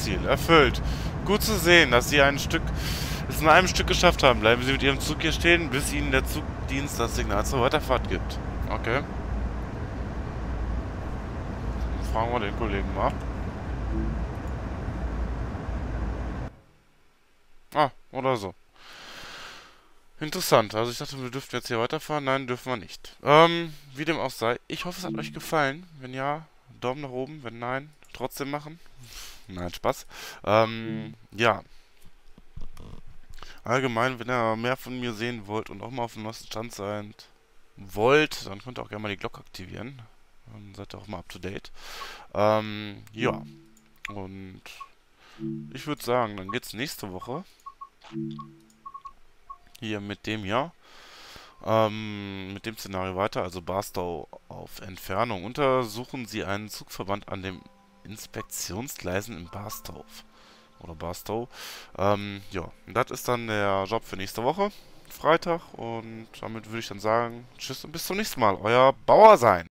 Ziel erfüllt. Gut zu sehen, dass Sie ein Stück es in einem Stück geschafft haben. Bleiben Sie mit Ihrem Zug hier stehen, bis Ihnen der Zugdienst das Signal zur Weiterfahrt gibt. Okay. Dann fragen wir den Kollegen mal. Ah, oder so. Interessant. Also ich dachte, wir dürften jetzt hier weiterfahren. Nein, dürfen wir nicht. Ähm, wie dem auch sei. Ich hoffe, es hat euch gefallen. Wenn ja, Daumen nach oben. Wenn nein, trotzdem machen. Nein, Spaß. Ähm, ja. Allgemein, wenn ihr mehr von mir sehen wollt und auch mal auf dem neuesten Stand sein wollt, dann könnt ihr auch gerne mal die Glocke aktivieren. Dann seid ihr auch mal up to date. Ähm, ja. Und ich würde sagen, dann geht's nächste Woche hier mit dem hier ähm, mit dem Szenario weiter, also Barstow auf Entfernung. Untersuchen Sie einen Zugverband an dem Inspektionsgleisen in Barstow. Oder Barstow. Ähm, ja, das ist dann der Job für nächste Woche. Freitag. Und damit würde ich dann sagen, tschüss und bis zum nächsten Mal. Euer Bauer sein.